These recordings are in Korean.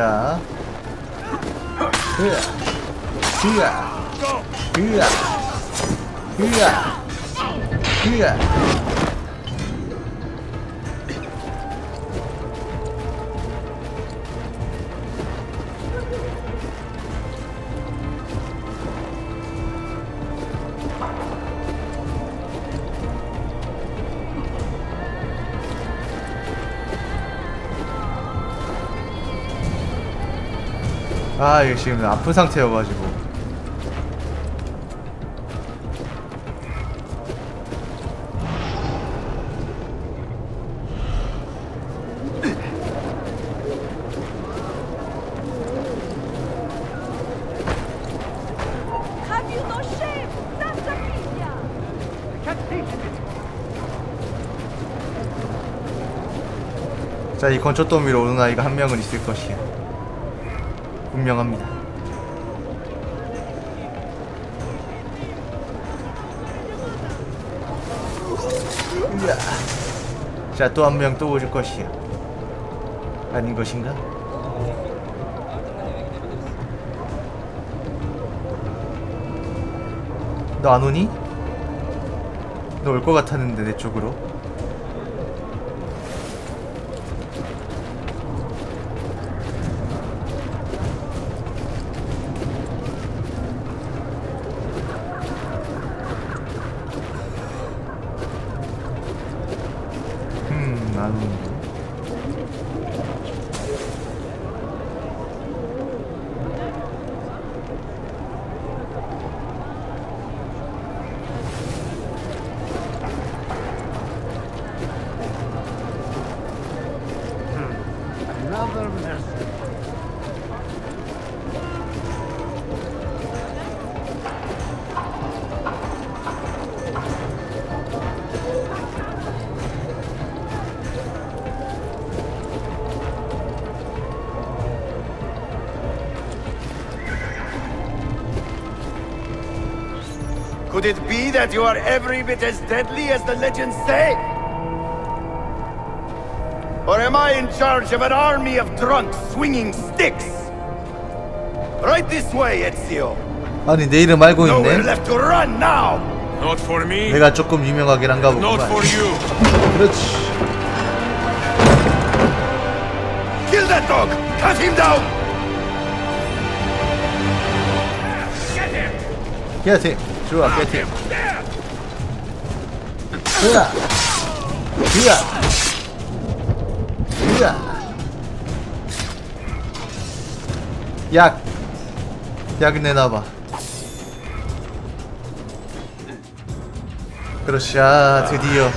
갑니다. 으아, 으 아, 이거 지금 아픈 상태여가지고! 자 이 건초돔 위로 오는 아이가 한 명은 있을 것이야 분명합니다 자 또 한 명 또 오실 것이야 아닌 것인가? 너 안 오니? 너 올 것 같았는데 내 쪽으로 Could it be that you are every bit as deadly as the legends say? Or am I in charge of an army of drunks swinging sticks? Right this way, Ezio. 아니 내 이름 알고 Nowhere 있네 left to run now. Not for me. 내가 조금 유명하긴 한가 Not 보구만 for you. 그렇지 Kill that dog. Cut him down. 게티 좋아 게티 으아 으아 으아 약! 약 내놔봐. 그렇지 아 드디어.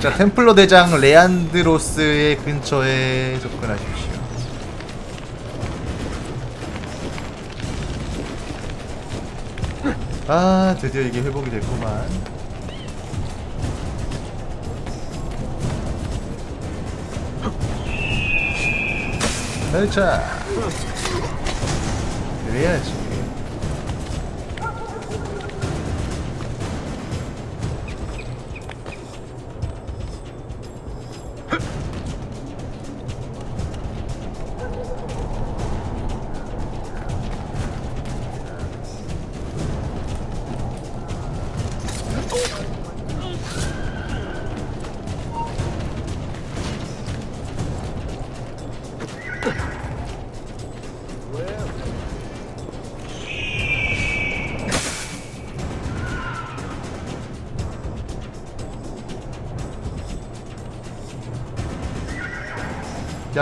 자 템플러 대장 레안드로스의 근처에 접근하십시오 아 드디어 이게 회복이 됐구만. 자 그래야지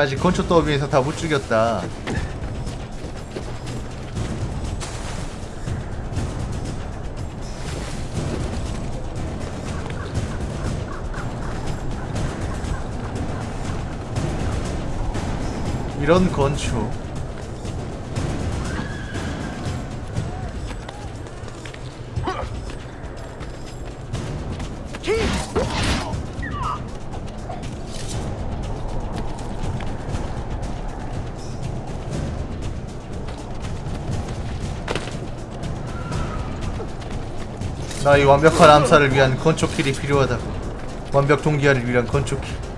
아직 건초 더비에서 다 못 죽였다. 이런 건축 나이 완벽한 암살을 위한 건축킬이 필요하다고. 완벽 동기화를 위한 건축킬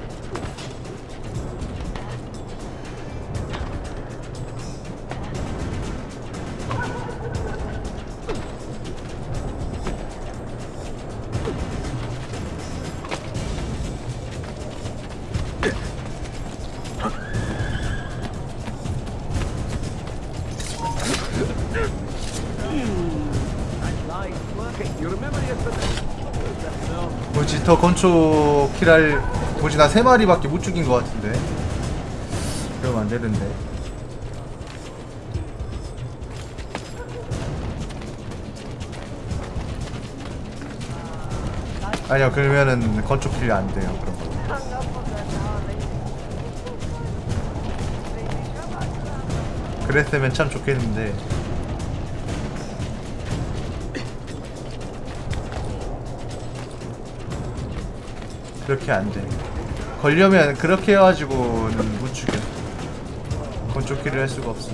더 건초 킬할 뭐지 나세 마리밖에 못 죽인 것 같은데. 그러면 안 되는데. 아니요 그러면은 건초 킬이 안 돼요 그런 거. 그랬으면 참 좋겠는데 그렇게 안 돼. 걸려면 그렇게 해가지고는 못 죽여. 건조키를 할 수가 없어.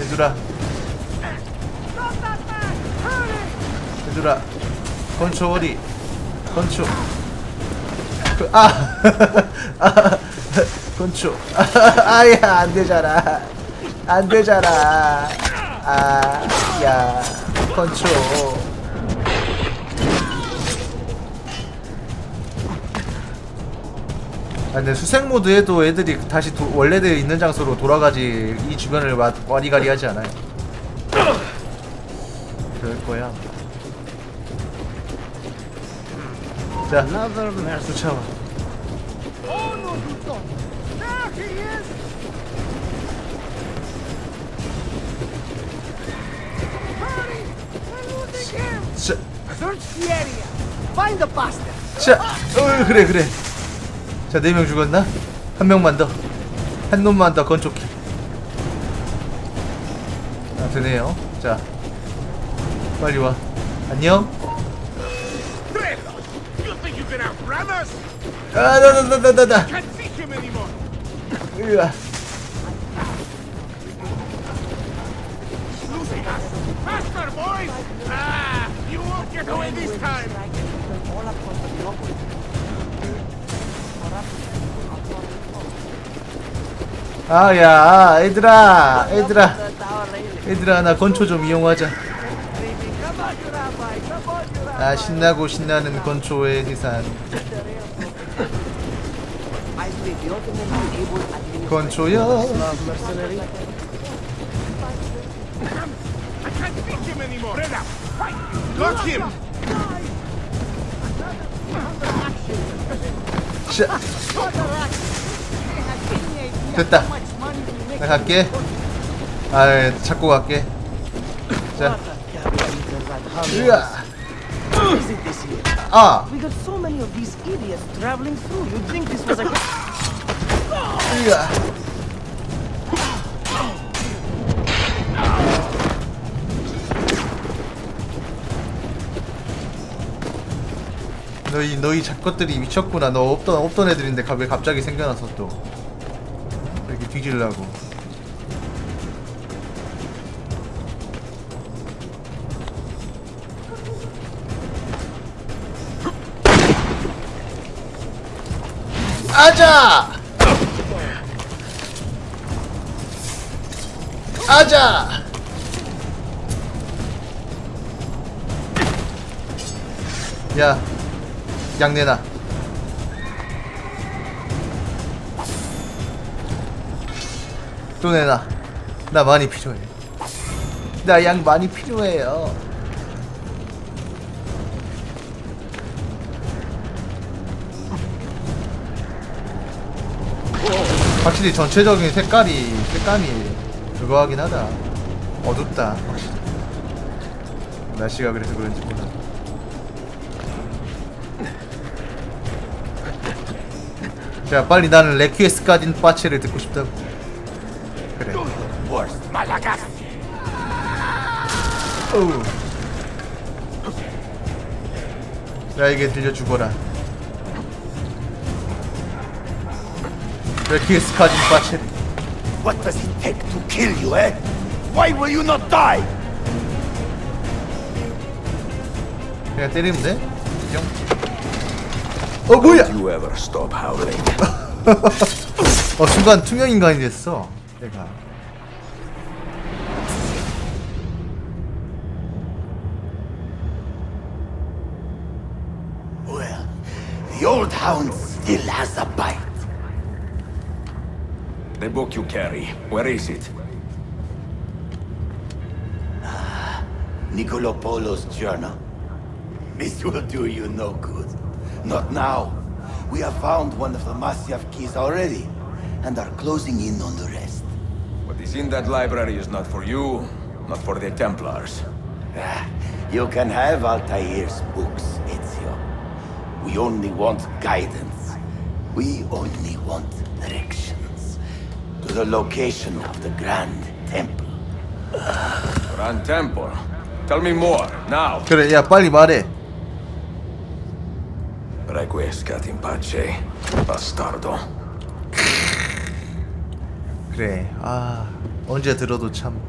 얘들아, 얘들아, 건초 어디? 건초. 그, 아, 아, 건초. 아야 안 되잖아. 안 되잖아. 아, 야, 건초. 아, 근데 수색 모드에도 애들이 다시 도, 원래대로 있는 장소로 돌아가지 이 주변을 와, 와리가리 하지 않아요. 그럴 거야. 자, 쫓아와. 자, 어, 그래 그래. 자, 네 명 죽었나? 한 명만 더. 한 놈만 더 건조키. 아, 되네요. 자, 빨리 와. 안녕. 아, 나, 나, 나, 나, 나. 으아. Losing us. Faster, boys! Ah, you won't get away this time. 아, 야, 얘들아, 얘들아, 얘들아, 나 건초 좀 이용하자. 아, 신나고 신나는 건초의 세상. 건초여. I can't see him anymore. Reda, him! 자. 됐다. 나 갈게. 아, 찾고 갈게. 자. 으아. 아, We got so many of these idiots traveling through. You'd think this was a. 너희 너희 작것들이 미쳤구나. 너 없던 없던 애들인데 가- 왜 갑자기 생겨나서 또 이렇게 뒤질라고. 아자! 아자! 야, 양 내놔. 또 내놔. 나 많이 필요해. 나 양 많이 필요해요. 확실히 전체적인 색깔이 색감이 그거 하긴 하다. 어둡다. 확실히. 날씨가 그래서 그런지 몰라. 자, 빨리 나는 레퀴에스 가딘 파체를 듣고 싶다고. 그래. 어우. 나에게 들려 죽어라. 레퀴에스 가딘 파체를. What does it take to kill you, eh? Why will you not die? 그냥 때리면 돼? 형? 어 뭐야? You ever stop howling? 어 순간 투명 인간이 됐어. 내가. Well, the old hound still has a The book you carry, where is it? Niccolo Polo's journal. This will do you no good. Not now. We have found one of the Masyaf keys already, and are closing in on the rest. What is in that library is not for you, not for the Templars. Ah, You can have Altair's books, Ezio. We only want guidance. We only want directions. The location of the Grand Temple. Grand Temple. Tell me more, now. 그래 야 빨리 말해 Requiescat in pace, bastardo. 그래 아 언제 들어도 참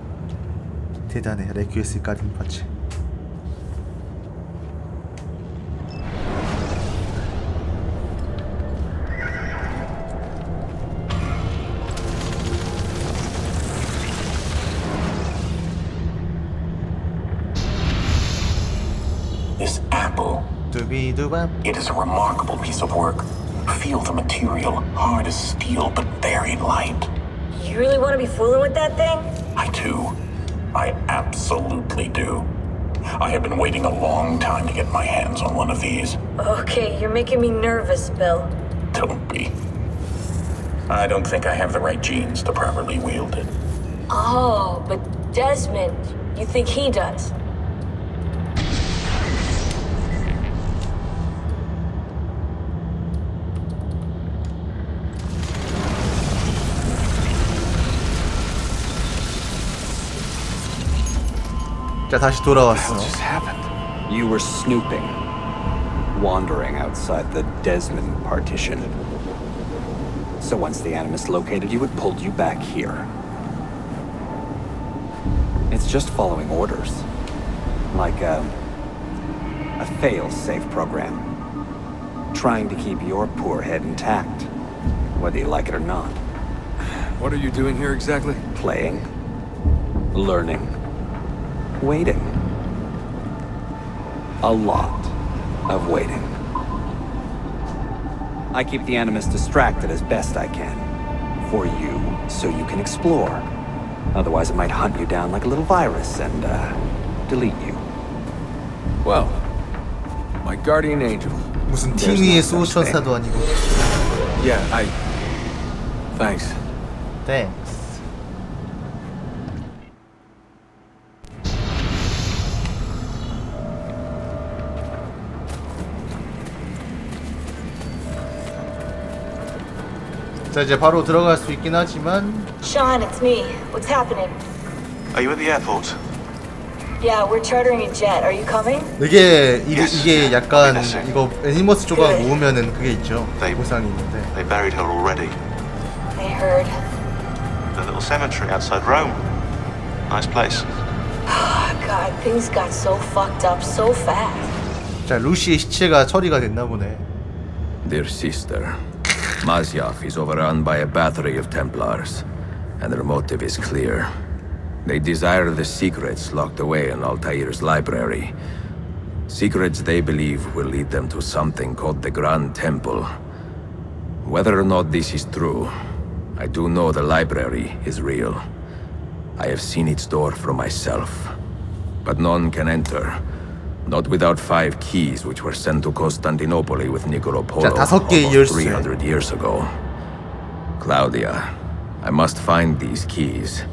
대단해 레퀴에스 가든 파츠 It is a remarkable piece of work. Feel the material, hard as steel, but very light. You really want to be fooling with that thing? I do. I absolutely do. I have been waiting a long time to get my hands on one of these. Okay, you're making me nervous, Bill. Don't be. I don't think I have the right genes to properly wield it. Oh, but Desmond, you think he does? 자 다시 돌아왔어 just happened? You were snooping, wandering outside the Desmond partition. So once the Animus located you, it pulled you back here. It's just following orders. Like a, a fail-safe program. Trying to keep your poor head intact, whether you like it or not. What are you doing here exactly? Playing, learning, waiting. A lot of waiting. I keep the Animus distracted as best I can. For you, so you can explore. Otherwise, it might hunt you down like a little virus and, uh, delete you. Well, my guardian angel. 무슨 There's 티미의 no such 수호천사도 아니고 Yeah, I. Thanks. 땡 자 이제 바로 들어갈 수 있긴 하지만 Sean, it's me. What's happening? Are you at the airport? Yeah, we're chartering a jet. Are you coming? 이게 이, Yes. 이게 약간 Yes. 이거 애니머스 조각. 모으면은 그게 있죠 네. 보상이 있는데 They buried her already. I heard. The little cemetery outside Rome. Nice place. Oh, God, things got so fucked up so fast. 자 루시의 시체가 처리가 됐나 보네 Dear sister, Masyaf is overrun by a battery of Templars, and their motive is clear. They desire the secrets locked away in Altair's library. Secrets they believe will lead them to something called the Grand Temple. Whether or not this is true, I do know the library is real. I have seen its door for myself. But none can enter. Not without five keys which were sent to Constantinople with Niccolo Polo 자, 다섯 개의 almost 열쇠. 300 years ago. Claudia, I must find these keys.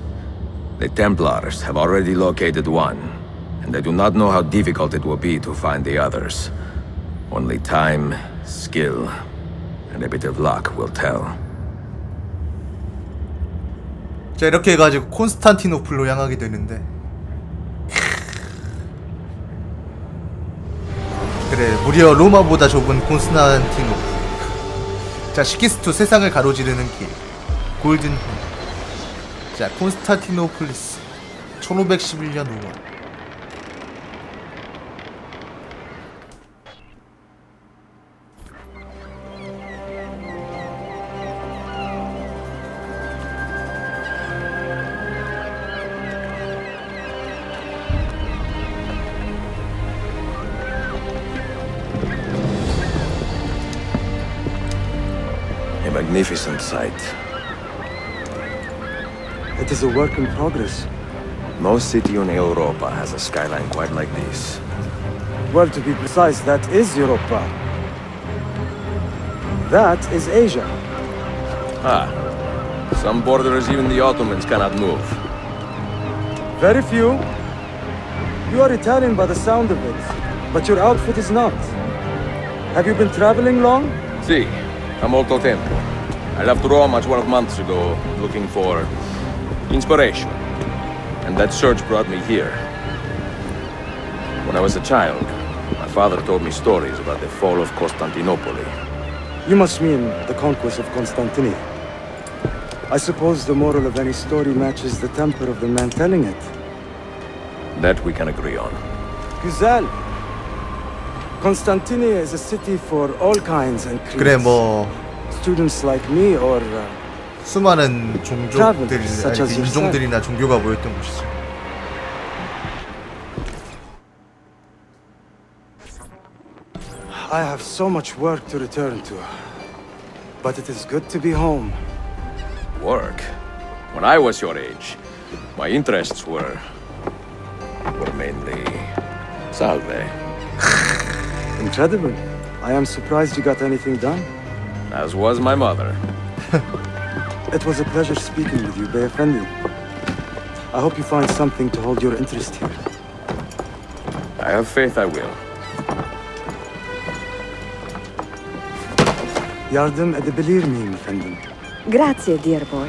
The Templars have already located one, and I do not know how difficult it will be to find the others. Only time, skill, and a bit of luck will tell. 자 이렇게 해가지고 콘스탄티노플로 향하게 되는데 그래 무려 로마보다 좁은 콘스탄티노플. 자 시키스투 세상을 가로지르는 길. 골든홈 자 콘스탄티노플리스 1511년 5월 sight. It is a work in progress. No city in Europa has a skyline quite like this. Well, to be precise, that is Europa. That is Asia. Ah, some borders even the Ottomans cannot move. Very few. You are Italian by the sound of it, but your outfit is not. Have you been traveling long? See, Si, a molto tempo. I left Rome 12 months ago, looking for inspiration. And that search brought me here. When I was a child, my father told me stories about the fall of Constantinople. You must mean the conquest of Constantinople. I suppose the moral of any story matches the temper of the man telling it. That we can agree on. Güzel. Constantinople is a city for all kinds and creeds. 그래 뭐 Students like me or uh, 수많은 종족들 such 아니 as 그 인종들이나 종교가 모였던 곳이죠. I have so much work to return to. But it is good to be home. Work? When I was your age, my interests were... were mainly... salve. Incredible. I am surprised you got anything done. As was my mother. It was a pleasure speaking with you, Bey Effendi. I hope you find something to hold your interest here. I have faith I will. Yardım edebilir miyim efendim? Grazie, dear boy.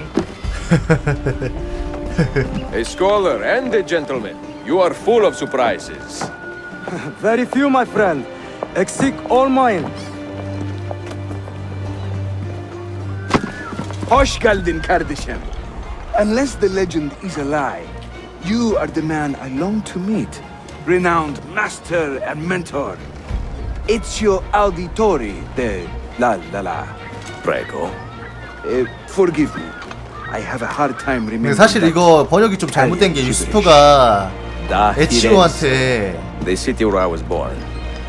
A scholar and a gentleman. You are full of surprises. Very few, my friend. Eksik olmayın. Hoş geldin kardeşim. Unless the legend is a lie, you are the man I long to meet. Renowned master and mentor. Ezio Auditori de La La La. Prego. Uh, forgive me. I have a hard time 근데 remembering 사실 that. 이거 번역이 좀 잘못된 게 유스프가 Da 에치오한테 The city where I was born.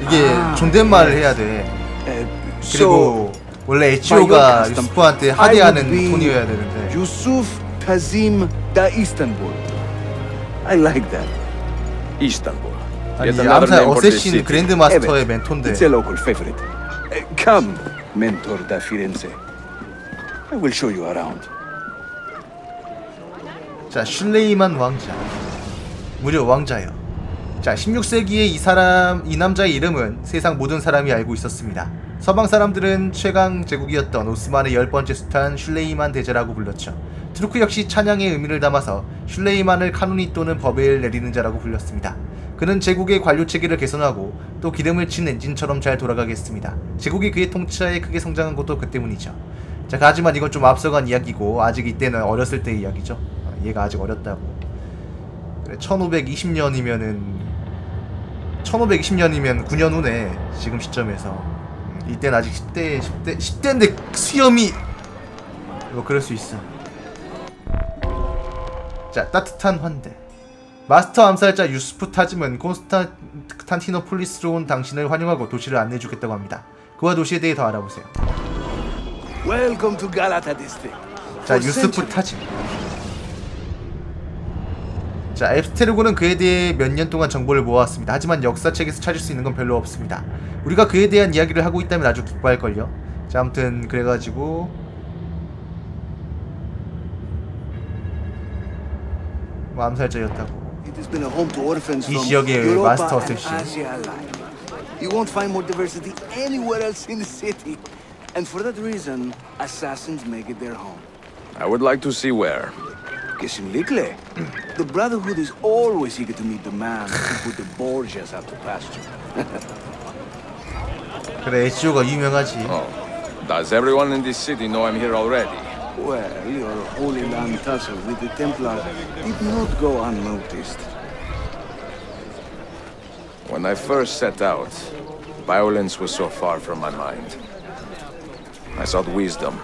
이게 아, 존댓말을 해야 돼. Uh, 그리고 원래 에치오가 custom, 유스프한테 하대하는 톤이어야 되는데 Yusuf Kazim da Istanbul. I like that. Istanbul. 아니 another 암살 어쌔신 city. 그랜드 마스터의. 멘토인데 It's a local favorite. Uh, come, mentor da Firenze. I will show you around. 자 슐레이만 왕자 무려 왕자요 자 16세기에 이 사람 이 남자의 이름은 세상 모든 사람이 알고 있었습니다 서방 사람들은 최강 제국이었던 오스만의 열 번째 수탄 슐레이만 대제라고 불렀죠. 트루크 역시 찬양의 의미를 담아서 슐레이만을 카누니 또는 법을 내리는 자라고 불렸습니다. 그는 제국의 관료 체계를 개선하고 또 기름을 친 엔진처럼 잘 돌아가게 했습니다. 제국이 그의 통치하에 크게 성장한 것도 그 때문이죠. 자 하지만 이건 좀 앞서간 이야기고 아직 이때는 어렸을 때 이야기죠. 어, 얘가 아직 어렸다고. 그래 1520년이면은 1520년이면 9년 후네 지금 시점에서. 음, 이때는 아직 10대 10대 10대인데 수염이 뭐 그럴 수 있어. 자 따뜻한 환대. 마스터 암살자 유스프 타즘은 콘스탄티노폴리스로 온 당신을 환영하고 도시를 안내해주겠다고 합니다. 그와 도시에 대해 더 알아보세요. 자 유스프 타즘 자 앱스테르고는 그에 대해 몇 년 동안 정보를 모아왔습니다 하지만 역사책에서 찾을 수 있는 건 별로 없습니다 우리가 그에 대한 이야기를 하고 있다면 아주 기뻐할걸요 자 아무튼 그래가지고 뭐 암살자였다고 이 지역의 마스터 alike. You won't find more diversity anywhere else in the city. And for that reason, assassins make it their home. I would like to see where. Kesinlikle. The Brotherhood is always eager to meet the man who put the Borgias out to pasture. 그래 에치오가 유명하지 Oh. Does everyone in this city know I'm here already? Well, your Holy Land tussle with the Templar did not go unnoticed. When I first set out, violence was so far from my mind. I sought wisdom.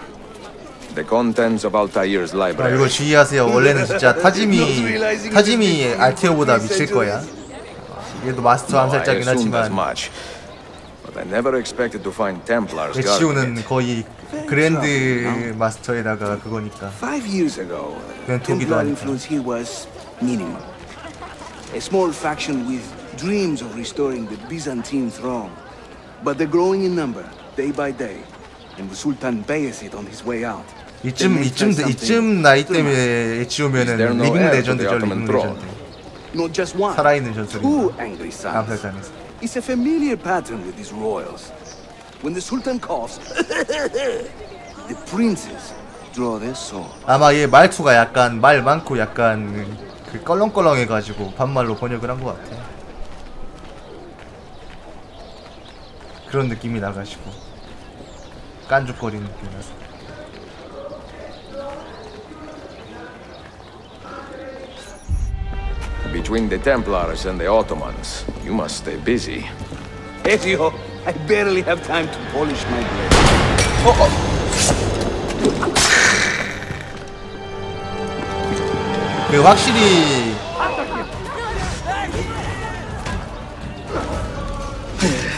The contents of Altair's 아, library. 이거 주의하세요 원래는 진짜 타지미 타지미 알테오보다 미칠 거야 얘도 마스터 No, I 암살자긴 assumed as 하지만 much. but I never expected to find Templars guarding 에치오는 it. 거의 그랜드 마스터에다가 그거니까 Five years ago, 그냥 독이도 Templar 아니까. influence here was minimal. A small faction with dreams of restoring the Byzantine throne. But they're growing in number, day by day. And the Sultan Bayezid on his way out. 이쯤 이쯤 이쯤 나이 때문에 no 리빙 레전드죠 리빙? 레전드. 살아있는 sons. 암살단에서 It's a familiar pattern with these royals. When the Sultan coughs, the princes draw their sword. 아마 얘 말투가 약간 말 많고 약간 그 껄렁껄렁해가지고 반말로 번역을 한 것 같아 그런 느낌이 나가지고 깐죽거리는 느낌이 나서 Between the Templars and the Ottomans, you must stay busy. Ezio, I barely have time to polish my blade. 그 확실히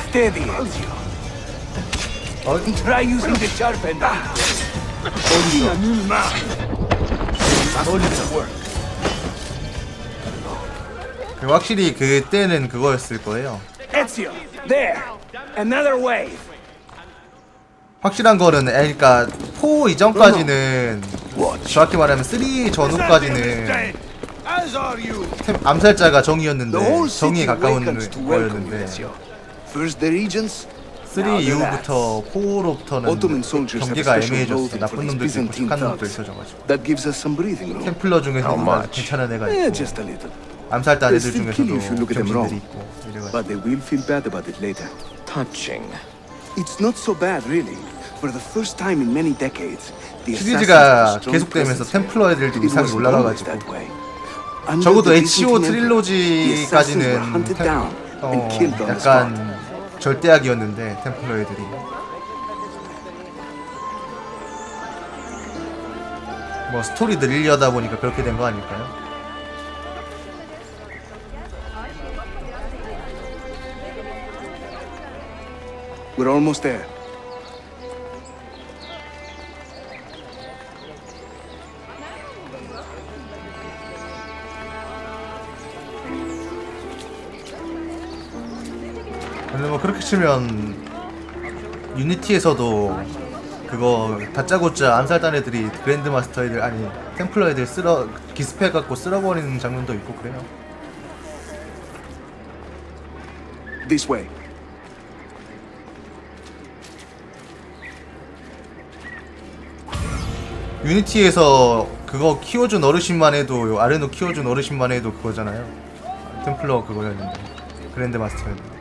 Steady, Ezio. 어? Try using the sharp end. Only a new 그 확실히 그때는 그거였을 거예요 Ezio, there. Another wave. 확실한 거는 에, 그러니까 4 이전까지는 정확히 말하면 3 전후까지는 암살자가 정이었는데 city 가까운 거였는데 Ezio. First the regions, 3 now the 이후부터 4로부터는 Ottoman soldiers have a 경계가 애매해졌어 나쁜 놈들도 있고 착한 놈도. 있어져가지고. 템플러 much? 괜찮은 애가 있고. 암살단 애들 still kill you if you 중에서도 look at them wrong. 병신들이 있고 But they will feel bad about it later. Touching. It's not so bad, really. For the first time in many decades, the 시리즈가 계속되면서. 템플러 애들도 이상이 올라가가지고 적어도 the HO 트릴로지까지는 hunted down and 어, killed on the spot. 약간 절대악이었는데 템플러 애들이 뭐 스토리 늘리려다 보니까 그렇게 된 거 아닐까요? We're almost there. 근데 뭐 그렇게 치면 유니티에서도 그거 다짜고짜 암살단 애들이 그랜드 마스터 애들 아니 템플러 애들 쓸어 기습해 갖고 쓸어버리는 장면도 있고 그래요. This way. 유니티에서 그거 키워준 어르신만 해도 아레노 키워준 어르신만 해도 그거잖아요. 템플러 그거였는데 그랜드 마스터였는데.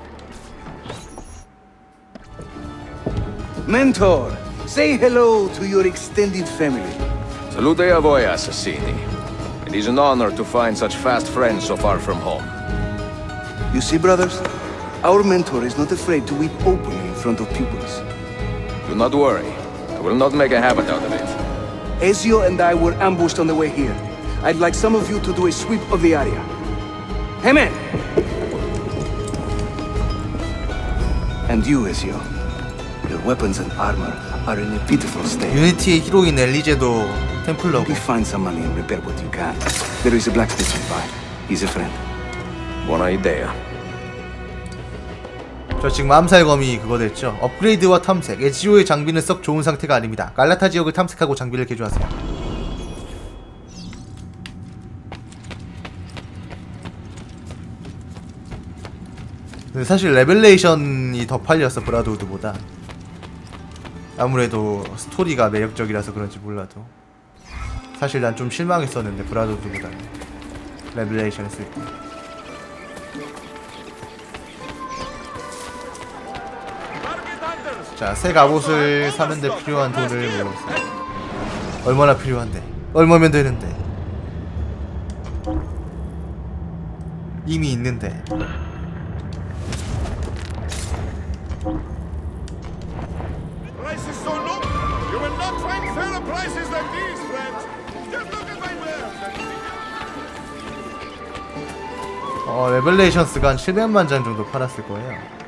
Mentor, say hello to your extended family. Salute a voi, assassini. It is an honor to find such fast friends so far from home. You see, brothers? Our mentor is not afraid to weep openly in front of pupils. Do not worry. I will not make a habit out of it. Ezio and I were ambushed on the way here. I'd like some of you to do a sweep of the area. Hey, man! And you, Ezio. Your weapons and armor are in a pitiful state. 유니티의 히로인 엘리제도 템플러고 Maybe find some money and repair what you can. There is a blacksmith nearby. He's a friend. Buona idea. 저 지금 암살 검이 그거 됐죠. 업그레이드와 탐색. 에지오의 장비는 썩 좋은 상태가 아닙니다. 갈라타 지역을 탐색하고 장비를 개조하세요. 근데 사실 Revelation이 더 팔렸어 Brotherhood보다. 아무래도 스토리가 매력적이라서 그런지 몰라도 사실 난 좀 실망했었는데 Brotherhood보다는 Revelation 했을 때. 자, 새 갑옷을 사는데 필요한 돈을 모았어. 얼마나 필요한데? 얼마면 되는데? 이미 있는데. 어, 레벨레이션스가 한 700만 장 정도 팔았을 거예요.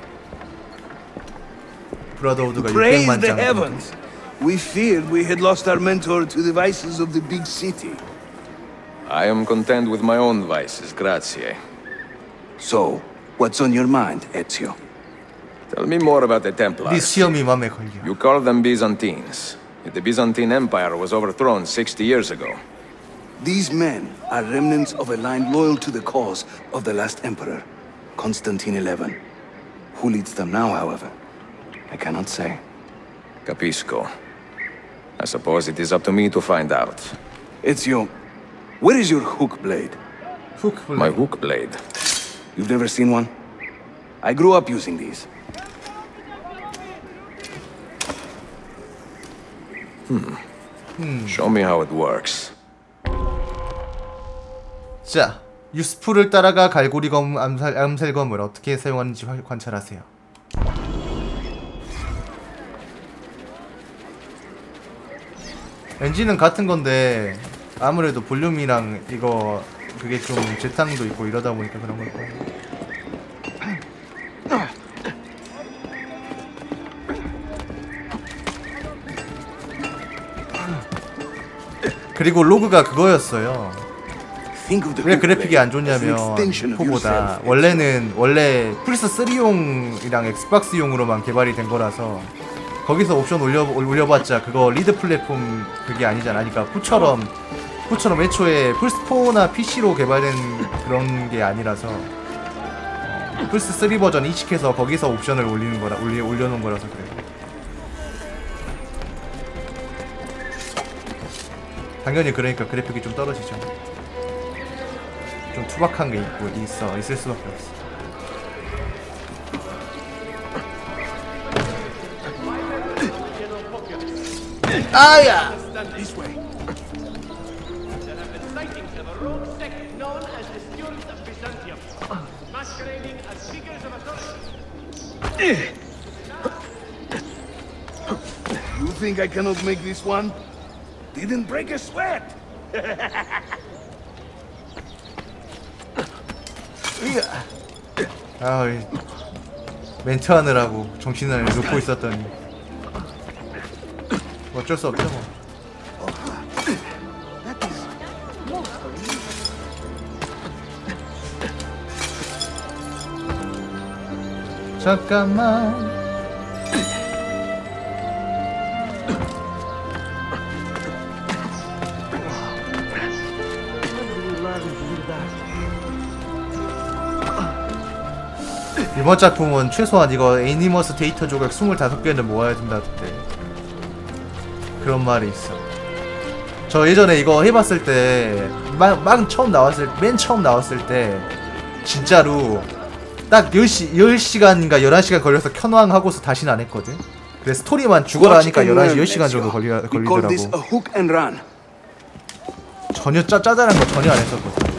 브라더우드가 Praise 600만 the 장. heavens! We feared we had lost our mentor to the vices of the big city. I am content with my own vices, grazie. So, what's on your mind, Ezio? Tell me more about the 네 Templars. 수염이 맘에 걸려. You call them Byzantines. Yet the Byzantine Empire was overthrown 60 years ago. These men are remnants of a line loyal to the cause of the last emperor, Constantine XI. Who leads them now, however? I cannot say. Capisco. I suppose it is up to me to find out. Ezio, where is your hook blade? 훅 My hook blade. You've never seen one? I grew up using these. Show me how it works. 자, 유스프를 따라가 갈고리검 암살, 암살검을 어떻게 사용하는지 화- 관찰하세요. 엔진은 같은 건데 아무래도 볼륨이랑 이거 그게 좀 재탕도 있고 이러다 보니까 그런 걸 거예요. 그리고 Rogue가 그거였어요. 왜 그래픽이 안 좋냐면 four보다 원래는 원래 플스 3용이랑 Xbox용으로만 개발이 된 거라서 거기서 옵션 올려 올려봤자 그거 lead 플랫폼 그게 아니잖아. 그러니까 four처럼 four처럼 애초에 플스 4나 PC로 개발된 그런 게 아니라서 어, 플스 3 버전 이식해서 거기서 옵션을 올리는 거라 올리 올려놓은 거라서 그래요. 당연히 그러니까 그래픽이 좀 떨어지죠. 좀 투박한 게 있고 있어 있을 수밖에 없어. Of authority. You think I cannot make this one? Didn't break a sweat. 아, 이 멘트 하느라고 정신을 놓고 있었더니 어쩔 수 없죠 뭐. 잠깐만. 이번 작품은 최소한 이거 애니머스 데이터 조각 25개는 모아야 된다던데 그런 말이 있어. 저 예전에 이거 해봤을 때막 막 처음 나왔을 맨 처음 나왔을 때 진짜로 딱 10시, 10시간인가 11시간 걸려서 켜왕하고서 다시는 안 했거든. 그래 스토리만 죽어라 하니까 11시, 10시간 정도 걸리, 걸리더라고. 전혀 짜, 짜잘한 거 전혀 안 했었거든.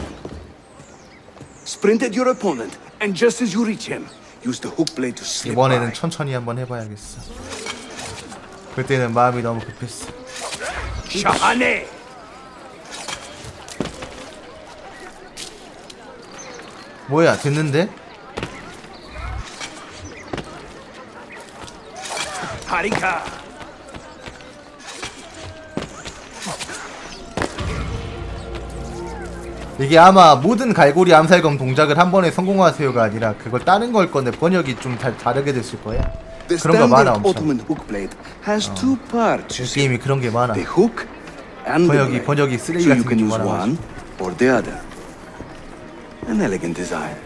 Sprint at your opponent, and just as you reach him, use the hook blade to slip 이번에는. 천천히 한번 해봐야겠어 그때는 마음이 너무 급했어 Shahane! 뭐야 됐는데? Harika! 이게 아마 모든 갈고리 암살검 동작을 한 번에 성공하세요가 아니라 그걸 다른 걸 건데 번역이 좀 다, 다르게 됐을 거야. The 그런 거 많아 standard 엄청. Ottoman hook blade has two parts. you see. 게임이 그런 게 많아. The hook and the 번역이 blade. 번역이 쓰레기 So you 같은 can 게 use 많아. one or the other. An elegant design.